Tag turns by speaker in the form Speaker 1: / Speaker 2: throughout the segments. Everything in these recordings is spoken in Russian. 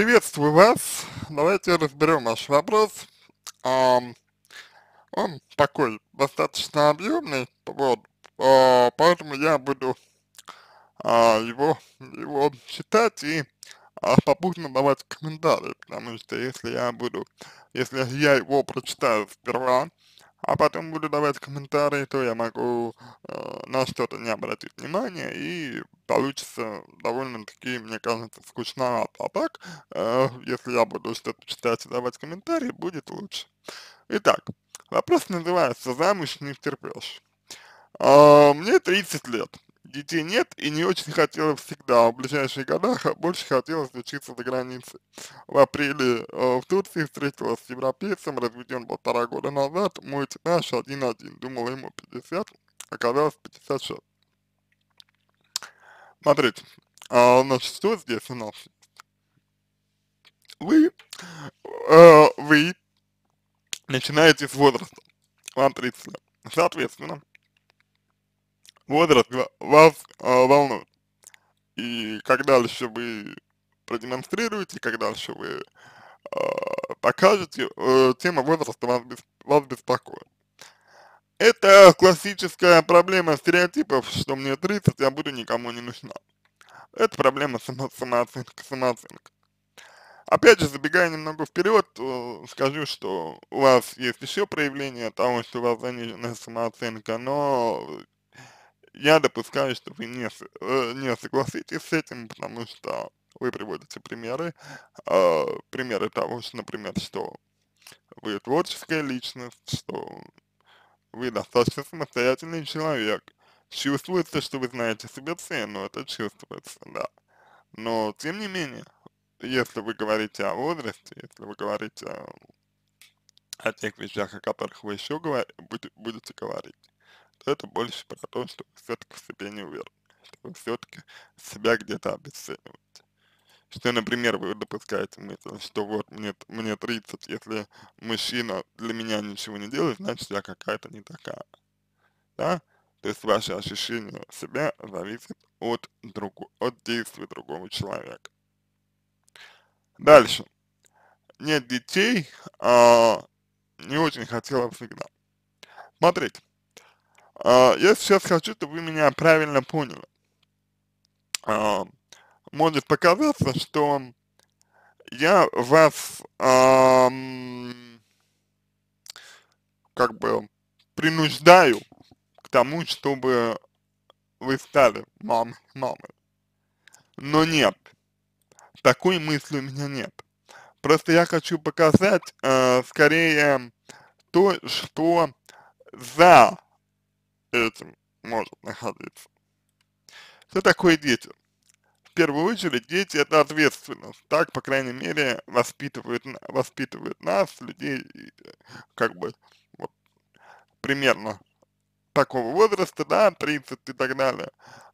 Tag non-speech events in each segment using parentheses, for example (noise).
Speaker 1: Приветствую вас. Давайте разберем ваш вопрос. Он такой достаточно объемный, вот, а, поэтому я буду а, его, его читать и а, попутно давать комментарии, потому что если я буду, если я его прочитаю сперва, а потом буду давать комментарии, то я могу э, на что-то не обратить внимания и получится довольно-таки, мне кажется, скучновато. А так, э, если я буду что-то читать и давать комментарии, будет лучше. Итак, вопрос называется «Замуж не втерпешь». Э, мне 30 лет детей нет и не очень хотелось всегда, в ближайшие года больше хотелось учиться за границей. В апреле э, в Турции встретилась с европейцем, разведен полтора года назад, мой типаж один-один, думал ему 50, оказалось 56. Смотрите, а, значит, что здесь у нас? Вы, э, вы начинаете с возраста, вам 30 лет. Соответственно, возраст вас э, волнует. И как дальше вы продемонстрируете, как дальше вы э, покажете, э, тема возраста вас, вас беспокоит. Это классическая проблема стереотипов, что мне 30, я буду никому не нужна. Это проблема само, самооценка, самооценка. Опять же, забегая немного вперед, скажу, что у вас есть еще проявление того, что у вас заниженная самооценка, но я допускаю, что вы не, э, не согласитесь с этим, потому что вы приводите примеры, э, примеры того, что, например, что вы творческая личность, что вы достаточно самостоятельный человек. Чувствуется, что вы знаете себе цену, это чувствуется, да. Но, тем не менее, если вы говорите о возрасте, если вы говорите о, о тех вещах, о которых вы еще говор будете говорить, это больше про то, что вы все-таки в себе не уверены, что вы все-таки себя где-то обесцениваете. Что, например, вы допускаете мысль, что вот мне, мне 30, если мужчина для меня ничего не делает, значит я какая-то не такая. Да? То есть ваше ощущение себя зависит от, другу, от действий другого человека. Дальше. Нет детей, а, не очень хотела всегда. Смотрите, я сейчас хочу, чтобы вы меня правильно поняли. А, может показаться, что я вас а, как бы принуждаю к тому, чтобы вы стали мам, мамой. Но нет, такой мысли у меня нет. Просто я хочу показать э, скорее то, что за этим может находиться. Что такое дети? В первую очередь, дети это ответственность. Так, по крайней мере, воспитывают, воспитывают нас, людей, как бы, вот, примерно такого возраста, да, 30 и так далее,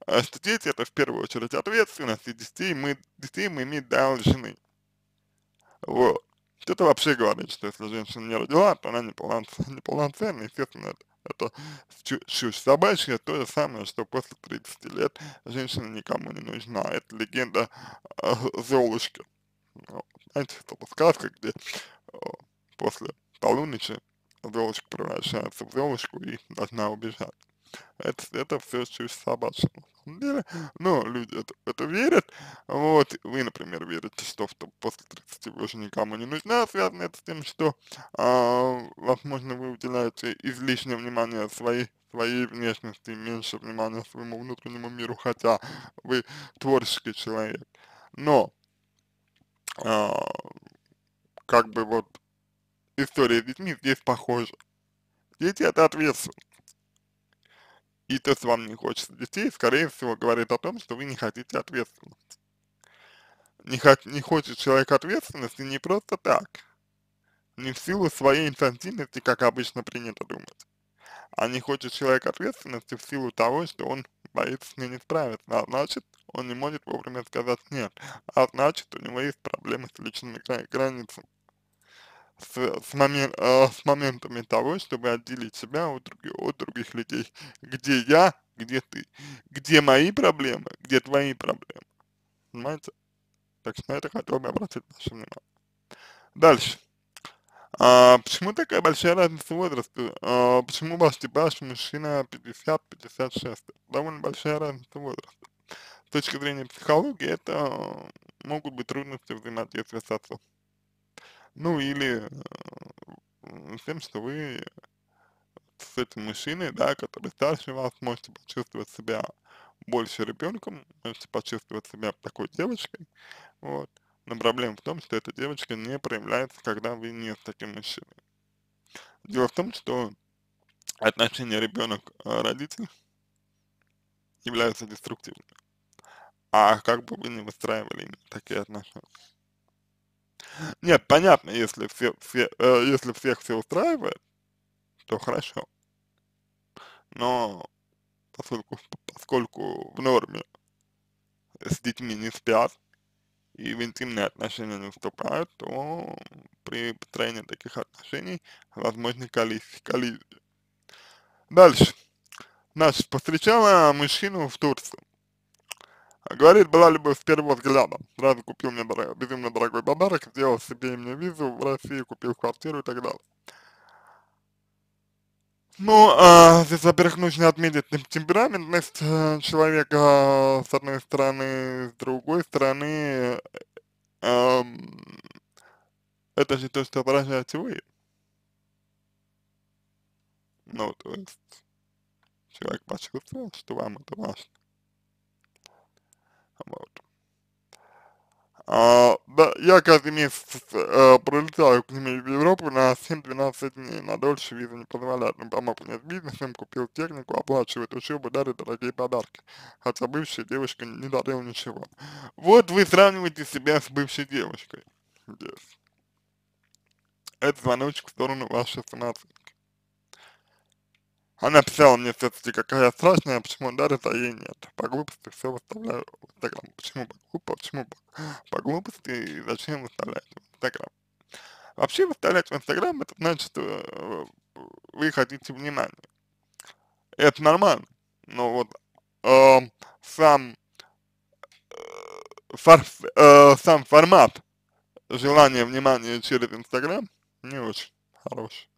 Speaker 1: а что дети это в первую очередь ответственность, и детей мы, детей мы иметь должны. Вот. Кто-то вообще говорит, что если женщина не родила, то она неполноценна, неполноценна естественно, это это чушь собачья, то же самое, что после 30 лет женщина никому не нужна. Это легенда э, Золушки. Знаете, это сказка, где э, после полуночи Золушка превращается в Золушку и должна убежать. Это, это все чушь собачья. Самом деле, ну, люди это, это верят, вот, вы, например, верите, что, что после 30 вы уже никому не нужна, связано это с тем, что, а, возможно, вы уделяете излишнее внимание своей своей внешности, меньше внимания своему внутреннему миру, хотя вы творческий человек. Но, а, как бы вот история с детьми здесь похожа. Дети это ответственность и то, что вам не хочется детей, скорее всего, говорит о том, что вы не хотите ответственности. Не, хот не хочет человек ответственности не просто так, не в силу своей инфантильности, как обычно принято думать, а не хочет человек ответственности в силу того, что он боится с ней не справиться, а значит, он не может вовремя сказать нет, а значит, у него есть проблемы с личными границами с, с, момент, э, с моментами того, чтобы отделить себя от, от других людей. Где я, где ты, где мои проблемы, где твои проблемы. Понимаете? Так что на это хотел бы обратить ваше внимание. Дальше. А, почему такая большая разница в возрасте? А, почему ваш типаж мужчина 50-56? Довольно большая разница в возрасте. С точки зрения психологии, это могут быть трудности взаимодействия с отцом. Ну или э, тем, что вы с этим мужчиной, да, который старше вас, можете почувствовать себя больше ребенком, можете почувствовать себя такой девочкой, вот. Но проблема в том, что эта девочка не проявляется, когда вы не с таким мужчиной. Дело в том, что отношения ребенок-родитель являются деструктивными. А как бы вы не выстраивали такие отношения. Нет, понятно, если все, все э, если всех все устраивает, то хорошо. Но поскольку, поскольку в норме с детьми не спят и в интимные отношения не вступают, то при построении таких отношений возможны коллизии. Дальше. Значит, повстречала мужчину в Турции. Говорит, была любовь с первого взгляда. Сразу купил мне дорог, безумно дорогой подарок, сделал себе мне визу в России, купил квартиру и так далее. Ну, а, здесь, во-первых, нужно отметить темпераментность э, человека, с одной стороны, с другой стороны, э, это же то, что выражаете вы. Ну, то есть, человек почувствовал, что вам это важно. Вот. А, да, я каждый месяц э, пролетаю к ним в Европу на 7-12 дней, на дольше виза не позволяет. Он помог мне с бизнесом, купил технику, оплачивает учебу, дарит дорогие подарки. Хотя бывшая девушка не дарила ничего. Вот вы сравниваете себя с бывшей девушкой здесь. Это звоночек в сторону вашей самооценки. Она писала мне в соцсети, какая страшная, почему дарит, а ей нет. По глупости все выставляю в Инстаграм. Почему по почему по, по глупости и зачем выставлять в Инстаграм? Вообще выставлять в Инстаграм, это значит, что э, вы хотите внимания. Это нормально. Но вот э, сам, э, фор, э, сам формат желания внимания через Инстаграм не очень хороший.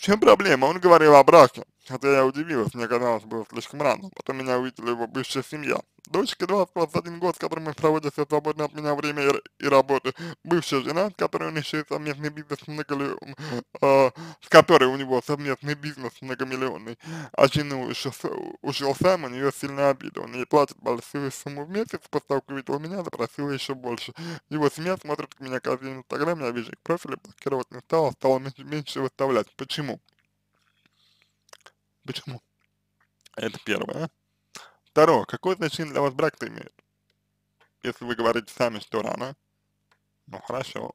Speaker 1: Чем проблема? Он говорил о браке, хотя я удивилась, мне казалось, было слишком рано. Потом меня увидела его бывшая семья. Дочке 20-21 год, с которым мы проводим все свободное от меня время и, и работы. Бывшая жена, с которой он еще и совместный бизнес многомиллионный, э, с которой у него совместный бизнес многомиллионный. А жену еще ушел сам, у нее сильная обида. Он ей платит большую сумму в месяц, как увидел меня, запросила еще больше. Его семья смотрит меня каждый день в Инстаграме, я вижу их профили, блокировать не стала, стала меньше, меньше выставлять. Почему? Почему? Это первое. Второе. Какое значение для вас брак-то имеет? Если вы говорите сами, что рано, ну хорошо.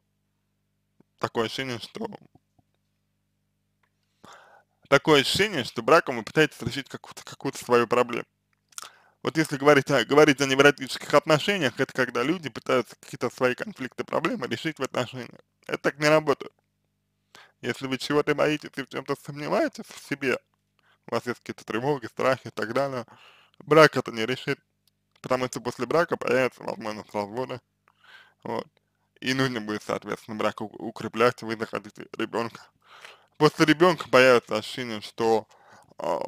Speaker 1: Такое ощущение, что... Такое ощущение, что браком вы пытаетесь решить какую-то какую, свою проблему. Вот если говорить о, говорить о невротических отношениях, это когда люди пытаются какие-то свои конфликты, проблемы решить в отношениях. Это так не работает. Если вы чего-то боитесь и в чем-то сомневаетесь в себе, у вас есть какие-то тревоги, страхи и так далее, брак это не решит, потому что после брака появится возможность развода, вот, и нужно будет, соответственно, брак укреплять, вы захотите ребенка. После ребенка появится ощущение, что э,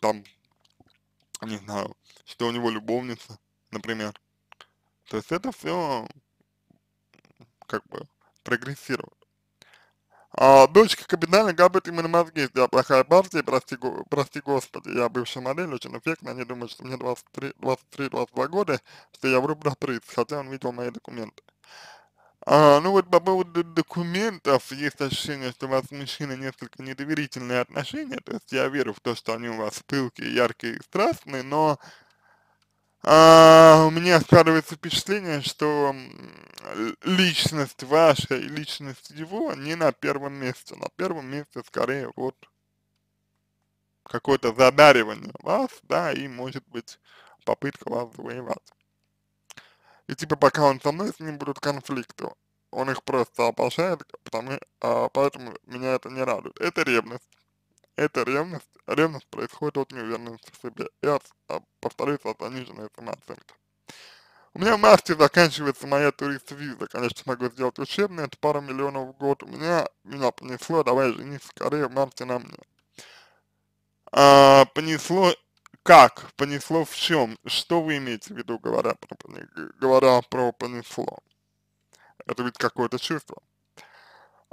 Speaker 1: там, не знаю, что у него любовница, например. То есть это все как бы прогрессирует. А, дочка капитально габит именно мозги, я плохая партия, прости, прости господи, я бывшая модель, очень эффектная, они думают, что мне 23-22 года, что я вру про 30, хотя он видел мои документы. А, ну вот по поводу документов, есть ощущение, что у вас с мужчиной несколько недоверительные отношения, то есть я верю в то, что они у вас пылкие, яркие и страстные, но а, у меня складывается впечатление, что личность ваша и личность его не на первом месте. На первом месте скорее вот какое-то задаривание вас, да, и может быть попытка вас завоевать. И типа пока он со мной, с ним будут конфликты. Он их просто опасает, потому, а, поэтому меня это не радует. Это ревность. Это ревность. Ревность происходит от неуверенности в себе. И от, а, повторюсь, от заниженной самооценки. У меня в марте заканчивается моя турист-виза, конечно, могу сделать учебный, это пару миллионов в год. У меня, меня понесло, давай женись скорее в марте на мне. А, понесло, как? Понесло в чем? Что вы имеете в виду, говоря про, говоря про понесло? Это ведь какое-то чувство.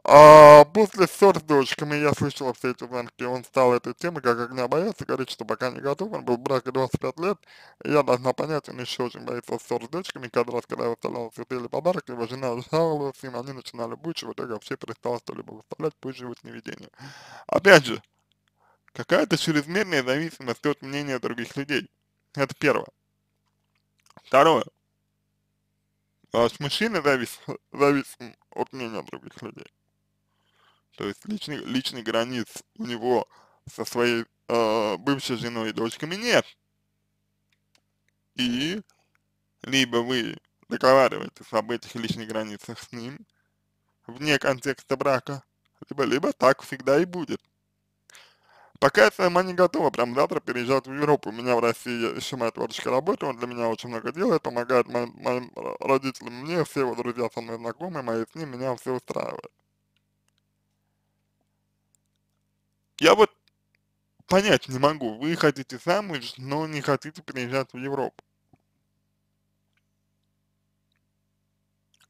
Speaker 1: А после ссор с дочками я слышала все эти звонки, он стал этой темой как огня бояться, говорит, что пока не готов, он был в браке 25 лет, я должна понять, он еще очень боится ссор с дочками, каждый раз, когда я выставляла цветы или подарок, его жена жаловалась им, они начинали бучить, в итоге вообще перестала что-либо выставлять, пусть живут неведение. Опять же, какая-то чрезмерная зависимость от мнения других людей, это первое. Второе, ваш мужчина завис, зависим от мнения других людей. То есть личных, личных границ у него со своей э, бывшей женой и дочками нет. И либо вы договариваетесь об этих личных границах с ним, вне контекста брака, либо, либо так всегда и будет. Пока я сама не готова прям завтра переезжать в Европу. У меня в России еще моя творческая работа, он для меня очень много делает, помогает моим, моим родителям, мне, все его друзья со мной знакомые, мои с ним, меня все устраивает. Я вот понять не могу, вы хотите замуж, но не хотите переезжать в Европу.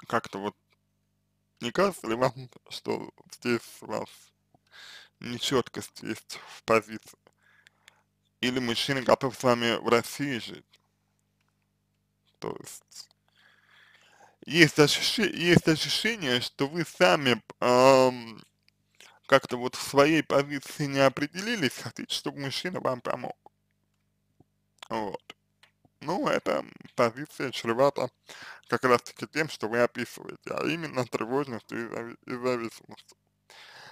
Speaker 1: Как-то вот не кажется ли вам, что здесь у вас нечеткость есть в позиции? Или мужчина готов с вами в России жить? То есть есть ощущение, есть ощущение что вы сами эм, как-то вот в своей позиции не определились, хотите, чтобы мужчина вам помог. Вот. Ну, эта позиция чревата как раз таки тем, что вы описываете, а именно тревожностью и, зависимостью.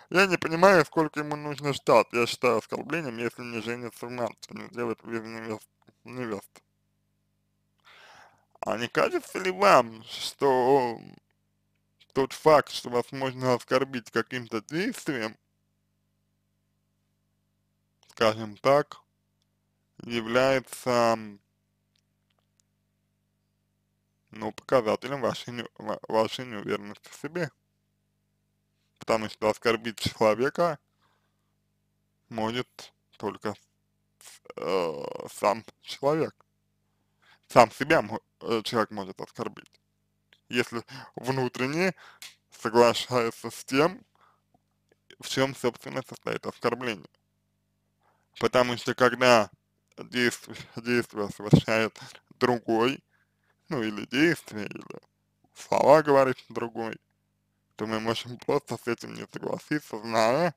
Speaker 1: Я не понимаю, сколько ему нужно ждать. Я считаю оскорблением, если не женится в марте, не сделает невест, невест. А не кажется ли вам, что тот факт, что вас можно оскорбить каким-то действием, скажем так, является, ну, показателем вашей, вашей неуверенности в себе. Потому что оскорбить человека может только э, сам человек. Сам себя э, человек может оскорбить если внутренне соглашается с тем, в чем, собственно, состоит оскорбление. Потому что когда действие, действие совершает другой, ну или действие, или слова говорит другой, то мы можем просто с этим не согласиться, зная,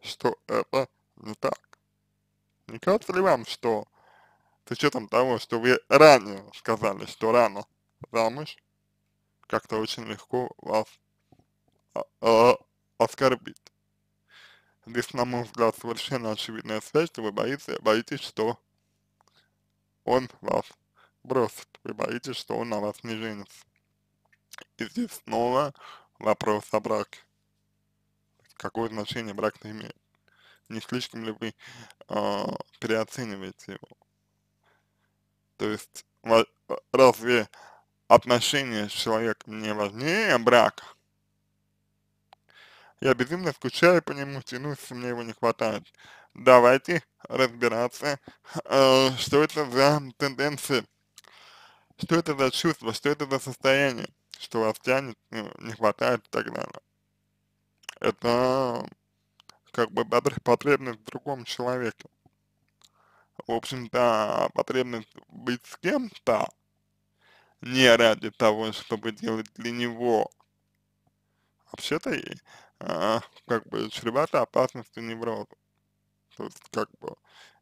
Speaker 1: что это не так. Не кажется ли вам, что с учетом того, что вы ранее сказали, что рано замуж, как-то очень легко вас а, а, оскорбить. Здесь, на мой взгляд, совершенно очевидная связь, что вы боитесь, боитесь, что он вас бросит, вы боитесь, что он на вас не женится. И здесь снова вопрос о браке. Какое значение брак имеет? Не слишком ли вы э, переоцениваете его? То есть, разве отношения с человеком не важнее брака. Я безумно скучаю по нему, тянусь, мне его не хватает. Давайте разбираться, э, что это за тенденции, что это за чувство, что это за состояние, что вас тянет, ну, не хватает и так далее. Это как бы потребность в другом человеке. В общем-то, потребность быть с кем-то, не ради того, чтобы делать для него. Вообще-то, а, как бы чревато опасностью невроза. То есть, как бы,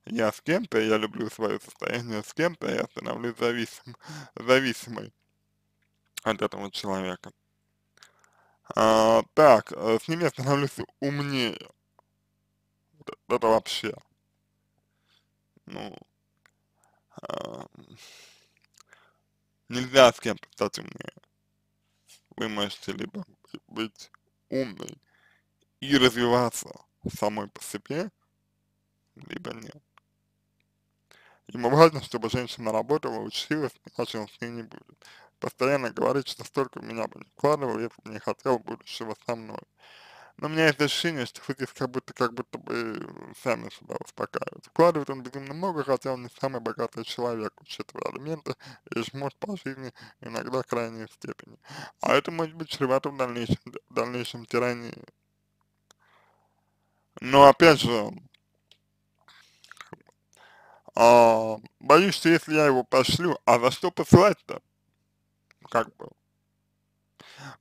Speaker 1: я с кем-то, я люблю свое состояние с кем-то, я становлюсь зависим, (laughs) зависимой от этого человека. А, так, э, с ним я становлюсь умнее. Это, это вообще. Ну, а, Нельзя с кем-то стать умнее. Вы можете либо быть умной и развиваться самой по себе, либо нет. Ему важно, чтобы женщина работала, училась, иначе он с ней не будет. Постоянно говорит, что столько меня бы не вкладывал, если бы не хотел будущего со мной. Но у меня есть ощущение, что здесь как будто, как будто бы сами себя успокаиваете. Вкладывает он безумно много, хотя он не самый богатый человек, учитывая алименты и жмот по жизни иногда крайней степени. А это может быть чревато в дальнейшем, в дальнейшем тирании. Но опять же, а, боюсь, что если я его пошлю, а за что посылать-то? Как бы.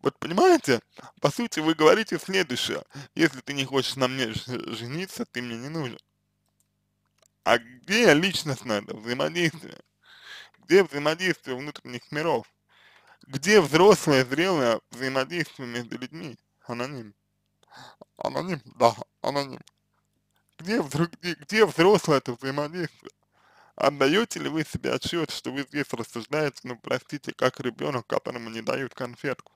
Speaker 1: Вот понимаете, по сути вы говорите следующее, если ты не хочешь на мне жениться, ты мне не нужен. А где личностное это взаимодействие? Где взаимодействие внутренних миров? Где взрослое, зрелое взаимодействие между людьми? Аноним. Аноним? Да, аноним. Где, где, где взрослое это взаимодействие? Отдаете ли вы себе отчет, что вы здесь рассуждаете, ну простите, как ребенок, которому не дают конфетку?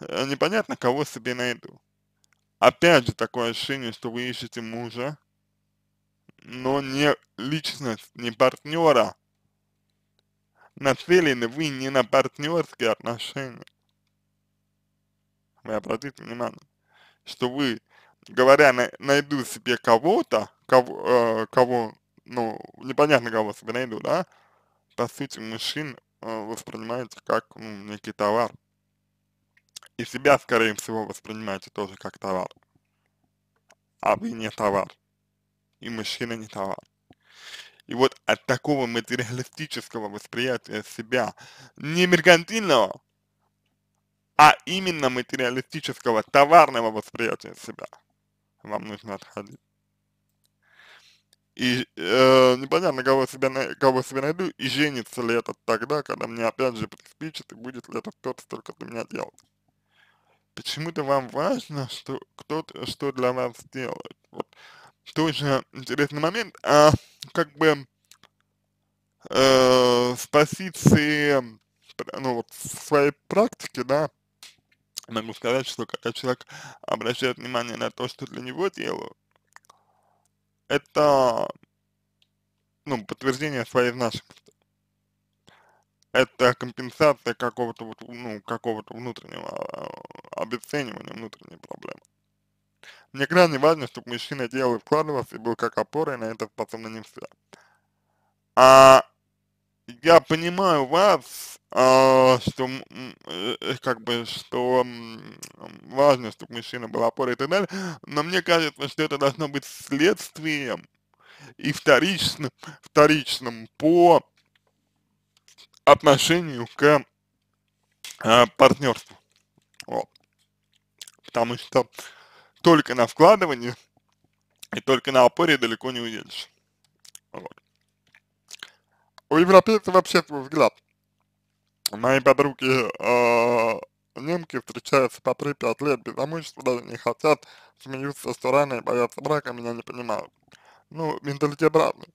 Speaker 1: Э, непонятно, кого себе найду. Опять же, такое ощущение, что вы ищете мужа, но не личность, не партнера. Нацелены вы не на партнерские отношения. Вы обратите внимание, что вы, говоря, на, найду себе кого-то, кого, э, кого, ну, непонятно кого себе найду, да, по сути, мужчин э, воспринимаете как ну, некий товар и себя, скорее всего, воспринимаете тоже как товар. А вы не товар. И мужчина не товар. И вот от такого материалистического восприятия себя, не меркантильного, а именно материалистического, товарного восприятия себя, вам нужно отходить. И э, непонятно, кого себя, кого себя найду, и женится ли этот тогда, когда мне опять же приспичит, и будет ли этот кто-то только для меня делать почему-то вам важно, что кто-то что для вас сделает. Вот тоже интересный момент, а как бы э, с позиции, ну вот своей практике, да, могу сказать, что когда человек обращает внимание на то, что для него делают, это, ну, подтверждение своей значимости это компенсация какого-то вот, ну, какого-то внутреннего а, обесценивания внутренней проблемы. Мне крайне важно, чтобы мужчина делал и вкладывался и был как опорой, на это способны не все. А я понимаю вас, а, что э, как бы, что важно, чтобы мужчина был опорой и так далее, но мне кажется, что это должно быть следствием и вторичным, вторичным по отношению к э, партнерству. Потому что только на вкладывании и только на опоре далеко не уедешь. Вот. У европейцев вообще свой взгляд. Мои подруги э, немки встречаются по 3-5 лет без замужества, даже не хотят, смеются, что рано и боятся брака, меня не понимают. Ну, менталитет разный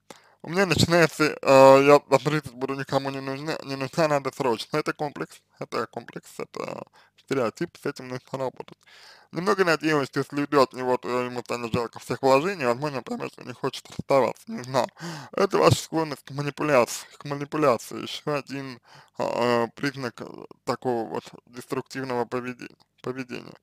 Speaker 1: у меня начинается, э, я 30 буду никому не нужна, не нужна, надо срочно. Это комплекс, это комплекс, это стереотип, с этим нужно работать. Немного надеюсь, что если уйдет от него, то ему станет жалко всех вложений, возможно, поймет, что не хочет расставаться, не знаю. Это ваша склонность к манипуляции, к манипуляции, еще один э, признак такого вот деструктивного поведения. поведения.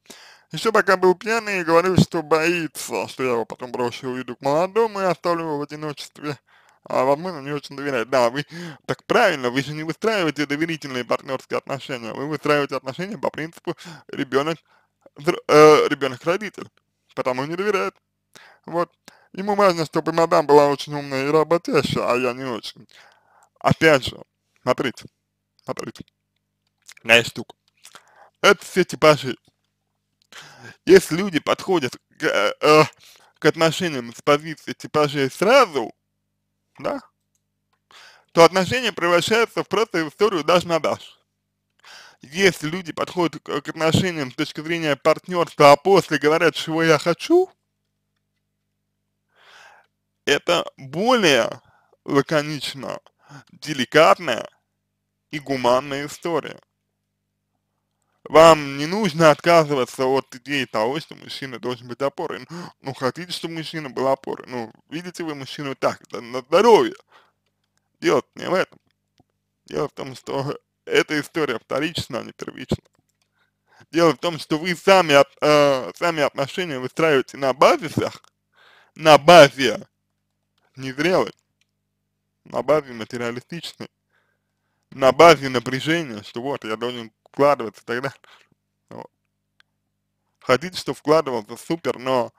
Speaker 1: Еще пока был пьяный, говорил, что боится, что я его потом брошу и уйду к молодому и оставлю его в одиночестве а возможно не очень доверяет. Да, вы (laughs) так правильно, вы же не выстраиваете доверительные партнерские отношения, вы выстраиваете отношения по принципу ребенок, э, ребенок родитель, потому не доверяет. Вот. Ему важно, чтобы мадам была очень умная и работящая, а я не очень. Опять же, смотрите, смотрите, какая штука. Это все типажи. Если люди подходят к, э, э, к отношениям с позиции типажей сразу, да, то отношения превращаются в просто историю дашь на дашь. Если люди подходят к отношениям с точки зрения партнерства, а после говорят, чего я хочу, это более лаконично, деликатная и гуманная история. Вам не нужно отказываться от идеи того, что мужчина должен быть опорой. Ну, хотите, чтобы мужчина был опорой, ну, видите вы мужчину так, на здоровье. Дело не в этом. Дело в том, что эта история вторична, а не первична. Дело в том, что вы сами, э, сами отношения выстраиваете на базисах, на базе незрелой, на базе материалистичной, на базе напряжения, что вот, я должен вкладываться и так далее. Вот. Хотите, что вкладывался, супер, но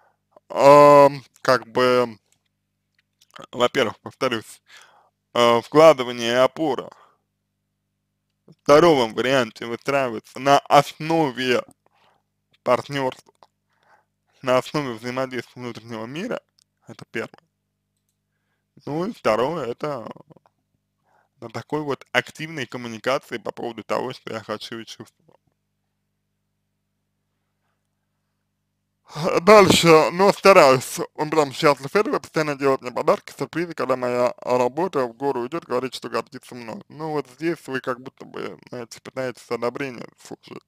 Speaker 1: э, как бы, во-первых, повторюсь, э, вкладывание и опора в здоровом варианте выстраивается на основе партнерства, на основе взаимодействия внутреннего мира, это первое. Ну и второе, это на такой вот активной коммуникации по поводу того, что я хочу и чувствую. Дальше, но стараюсь, он прям счастлив этого, постоянно делает мне подарки, сюрпризы, когда моя работа в гору идет, говорит, что гордится мной. Ну вот здесь вы как будто бы, знаете, пытаетесь одобрение слушать.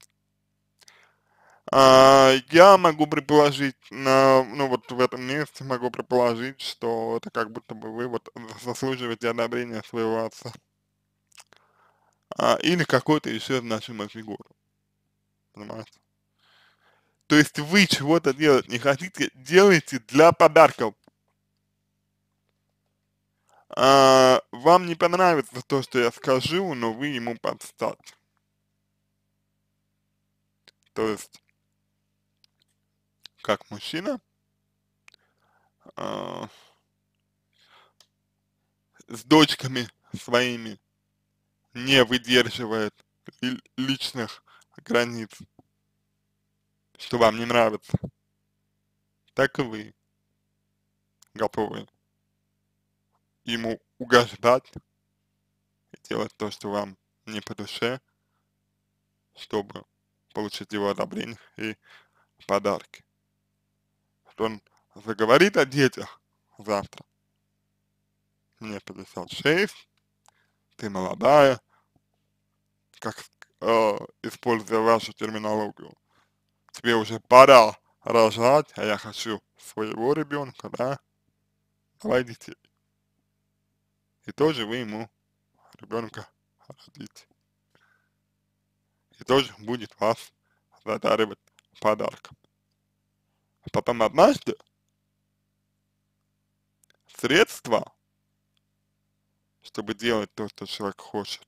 Speaker 1: А, я могу предположить, на, ну вот в этом месте могу предположить, что это как будто бы вы вот заслуживаете одобрения своего отца а, или какой-то еще значимой фигуры. Понимаете? То есть вы чего-то делать не хотите, делаете для подарков. А, вам не понравится то, что я скажу, но вы ему подстать. То есть, как мужчина, а, с дочками своими не выдерживает личных границ, что вам не нравится, так и вы готовы ему угождать и делать то, что вам не по душе, чтобы получить его одобрение и подарки. Что он заговорит о детях завтра. Мне 56, ты молодая, как э, используя вашу терминологию, тебе уже пора рожать, а я хочу своего ребенка, да, давай детей. И тоже вы ему ребенка родите. И тоже будет вас задаривать подарком. А потом однажды средства, чтобы делать то, что человек хочет,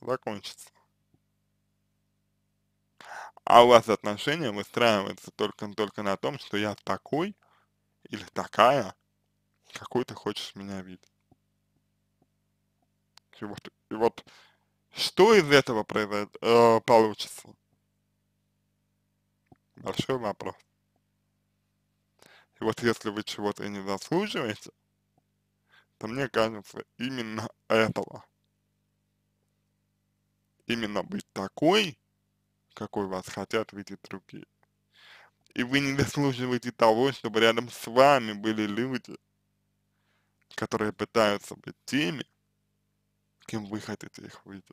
Speaker 1: закончится а у вас отношения выстраиваются только, только на том, что я такой или такая, какой ты хочешь меня видеть. И вот, и вот что из этого произойдет, э, получится? Большой вопрос. И вот если вы чего-то не заслуживаете, то мне кажется, именно этого. Именно быть такой, какой вас хотят видеть другие. И вы не заслуживаете того, чтобы рядом с вами были люди, которые пытаются быть теми, кем вы хотите их видеть.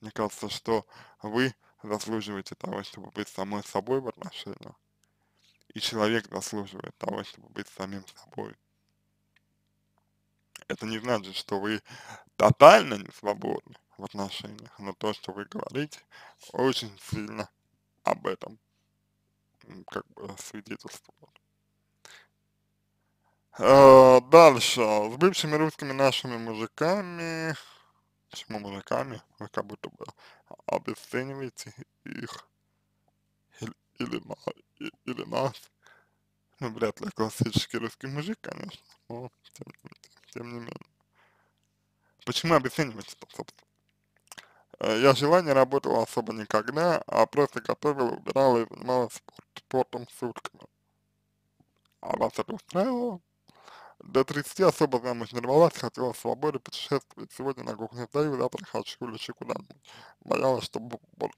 Speaker 1: Мне кажется, что вы заслуживаете того, чтобы быть самой собой в отношениях, и человек заслуживает того, чтобы быть самим собой. Это не значит, что вы тотально не свободны в отношениях, но то, что вы говорите, очень сильно об этом как бы свидетельствует. А, дальше. С бывшими русскими нашими мужиками, почему мужиками, вы как будто бы обесцениваете их или, или, или нас. Ну, вряд ли классический русский мужик, конечно, но тем, тем не менее. Почему обесцениваете, собственно? Э, я жила не работала особо никогда, а просто готовила, убирала и занималась спорт, спортом сутками. А вас это устраивало? До 30 особо замуж не рвалась, хотела свободы, путешествовать. Сегодня на кухне стою, завтра хочу лечу куда-нибудь. Боялась, что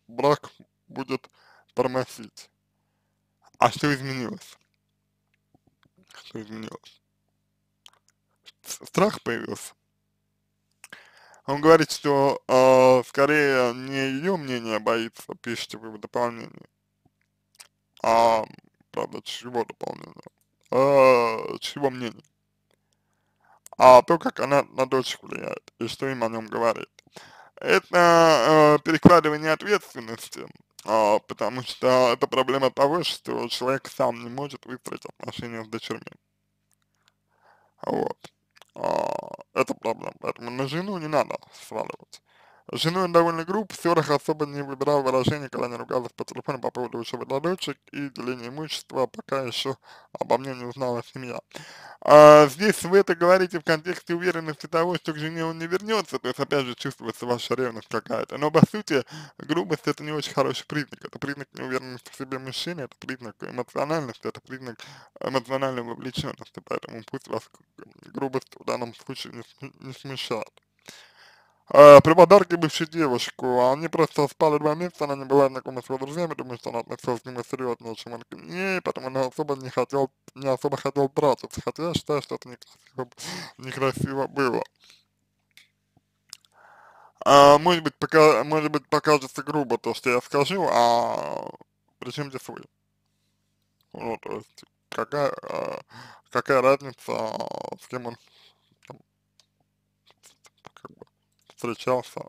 Speaker 1: брак будет тормозить. А что изменилось? Что изменилось? Страх появился. Он говорит, что э, скорее не ее мнение боится, пишите вы в дополнении, а, правда, чего дополнения, а, чего мнение, а то, как она на дочь влияет и что им о нем говорит. Это э, перекладывание ответственности, э, потому что это проблема того, что человек сам не может выстроить отношения с дочерьми. Вот. А, это проблема, поэтому на жену не надо сваливать. Женой довольно груб, в ссорах особо не выбирал выражения, когда не ругался по телефону по поводу учебы для дочек и деления имущества, пока еще обо мне не узнала семья. А, здесь вы это говорите в контексте уверенности того, что к жене он не вернется, то есть опять же чувствуется ваша ревность какая-то. Но по сути, грубость это не очень хороший признак, это признак неуверенности в себе мужчины, это признак эмоциональности, это признак эмоциональной вовлеченности, поэтому пусть вас грубость в данном случае не, не смущает э, при подарке бывшей девушку. Они просто спали два месяца, она не была знакома с его друзьями, думаю, что она относилась к нему серьезно, чем он к ней, поэтому она особо не хотел, не особо хотел тратиться, хотя я считаю, что это некрасиво, некрасиво было. А, может быть, пока, может быть, покажется грубо то, что я скажу, а причем здесь вы? Ну, то есть, какая, а, какая разница, с кем он встречался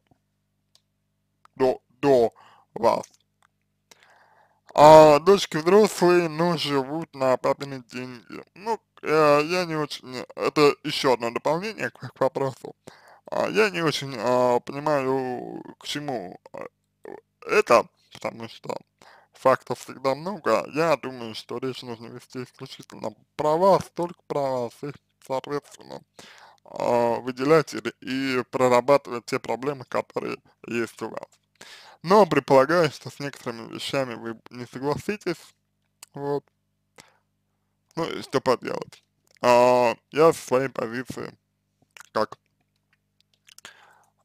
Speaker 1: до, до вас. А дочки взрослые, но живут на папины деньги. Ну, э, я не очень, это еще одно дополнение к, к вопросу. А, я не очень а, понимаю, к чему э, это, потому что фактов всегда много. Я думаю, что речь нужно вести исключительно про вас, только про вас, и, соответственно, выделять и, и прорабатывать те проблемы, которые есть у вас. Но предполагаю, что с некоторыми вещами вы не согласитесь, вот. Ну и что поделать. А, я со своей позиции, как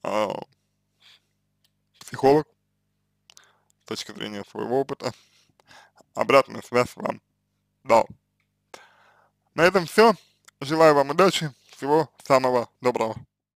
Speaker 1: а, психолог, с точки зрения своего опыта, обратную связь вам дал. На этом все. Желаю вам удачи всего самого доброго.